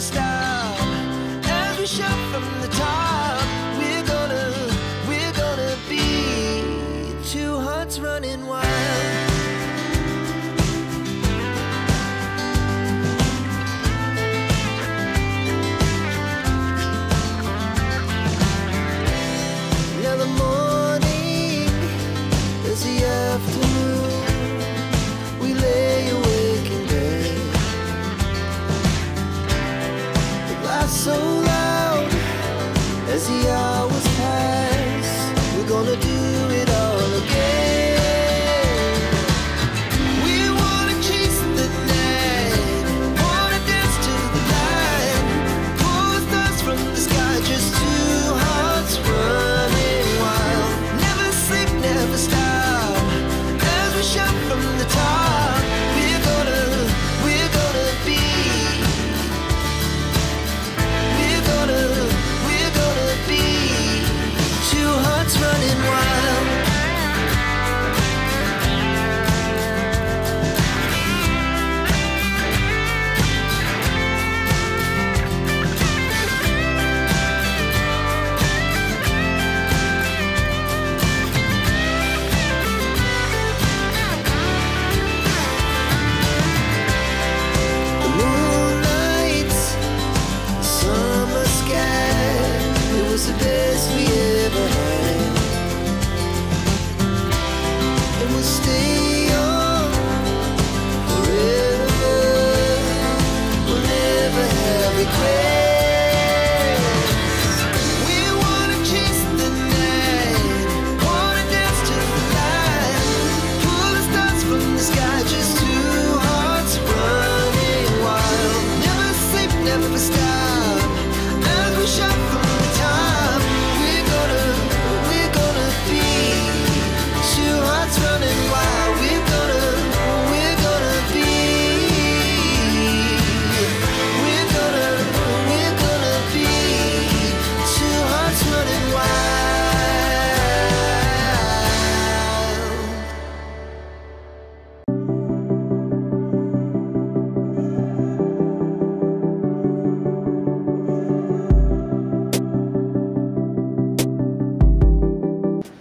stop every shot. superstar.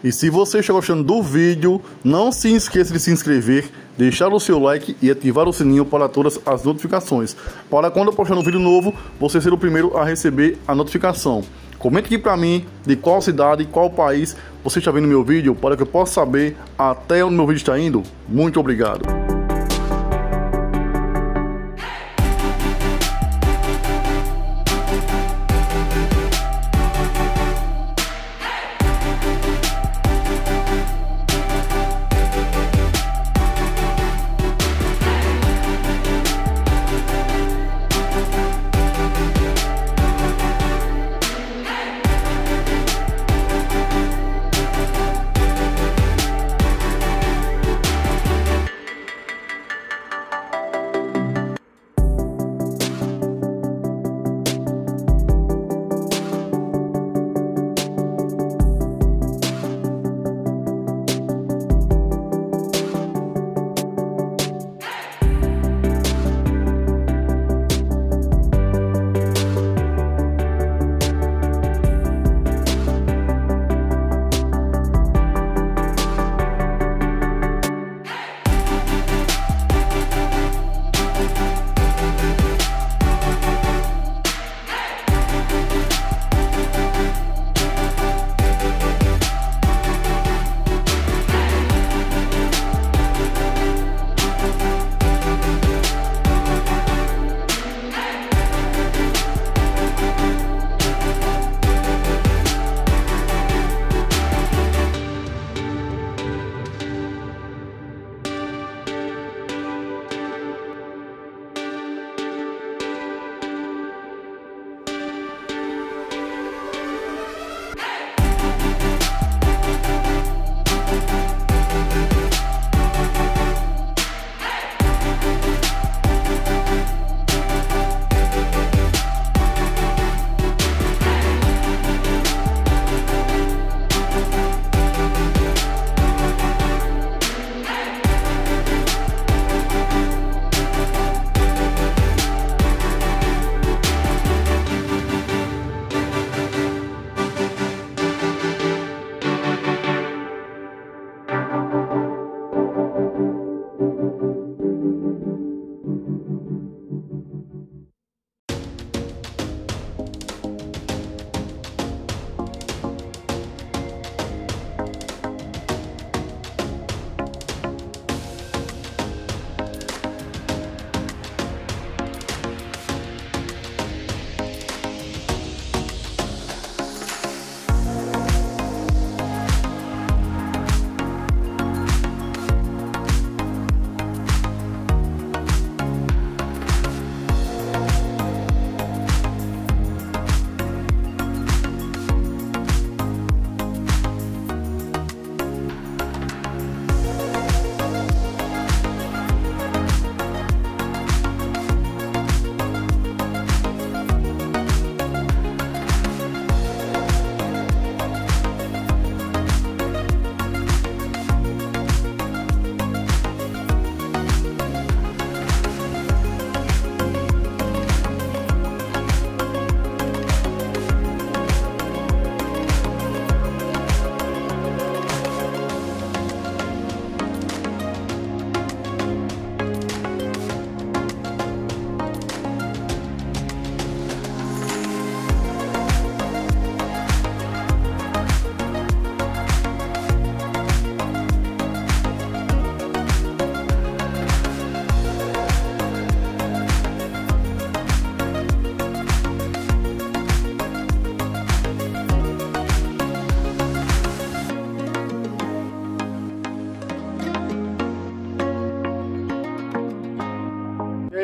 E se você está gostando do vídeo, não se esqueça de se inscrever, deixar o seu like e ativar o sininho para todas as notificações. Para quando eu postar um vídeo novo, você ser o primeiro a receber a notificação. Comente aqui para mim de qual cidade, qual país você está vendo meu vídeo, para que eu possa saber até onde meu vídeo está indo. Muito obrigado.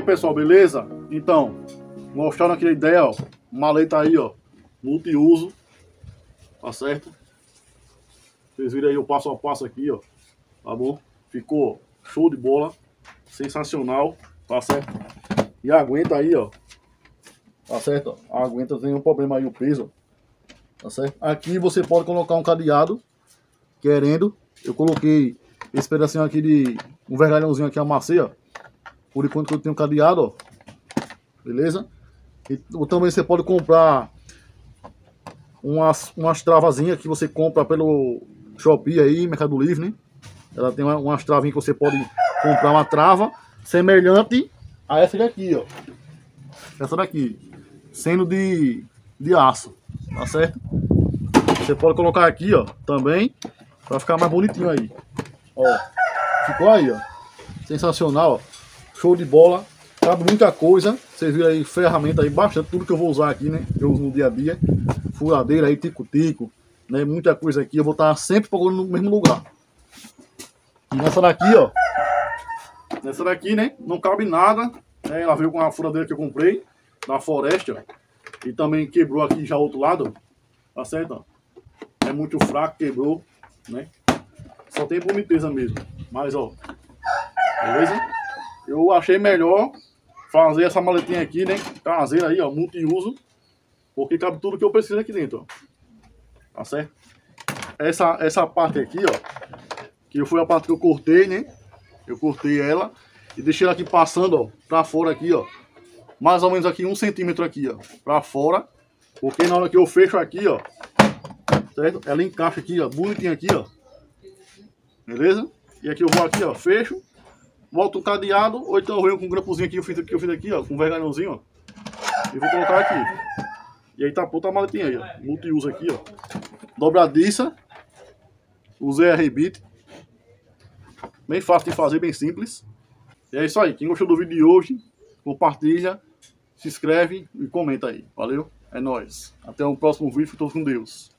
Pessoal, beleza? Então, mostrando aqui a ideia, ó. Maleta aí, ó. Multiuso. Tá certo? Vocês viram aí o passo a passo aqui, ó. Tá bom? Ficou show de bola. Sensacional. Tá certo? E aguenta aí, ó. Tá certo? Aguenta, tem um problema aí o peso. Tá certo? Aqui você pode colocar um cadeado. Querendo. Eu coloquei esse pedacinho aqui de... Um vergalhãozinho aqui, amassei, ó. Por enquanto que eu tenho cadeado, ó. Beleza? E também você pode comprar umas, umas travazinhas que você compra pelo Shopee aí, Mercado Livre, né? Ela tem uma, umas travinhas que você pode comprar uma trava semelhante a essa daqui, ó. Essa daqui. Sendo de, de aço, tá certo? Você pode colocar aqui, ó, também, pra ficar mais bonitinho aí. Ó, ficou aí, ó. Sensacional, ó. Show de bola. Cabe muita coisa. Vocês viram aí ferramenta aí, bastante. Tudo que eu vou usar aqui, né? Eu uso no dia a dia. Furadeira aí, tico-tico. Né? Muita coisa aqui. Eu vou estar sempre procurando no mesmo lugar. E nessa daqui, ó. Nessa daqui, né? Não cabe nada. Né? Ela veio com a furadeira que eu comprei. Na floresta. E também quebrou aqui já outro lado. Tá certo. É muito fraco, quebrou, né? Só tem boniteza mesmo. Mas, ó. Beleza? Eu achei melhor fazer essa maletinha aqui, né? Caseira aí, ó, multiuso. Porque cabe tudo que eu preciso aqui dentro, ó. Tá certo? Essa, essa parte aqui, ó. Que foi a parte que eu cortei, né? Eu cortei ela e deixei ela aqui passando, ó, pra fora aqui, ó. Mais ou menos aqui um centímetro aqui, ó, pra fora. Porque na hora que eu fecho aqui, ó, certo? Ela encaixa aqui, ó, bonitinho aqui, ó. Beleza? E aqui eu vou aqui, ó, fecho volto o cadeado, ou então eu venho com um grampozinho aqui, eu fiz, que eu fiz aqui, ó, com um vergalhãozinho, ó. E vou colocar aqui. E aí tá pronta a maletinha aí, ó. Multiuso aqui, ó. Dobradiça. Usei a rebite. Bem fácil de fazer, bem simples. E é isso aí. Quem gostou do vídeo de hoje, compartilha, se inscreve e comenta aí. Valeu? É nóis. Até o próximo vídeo. Fique todos com Deus.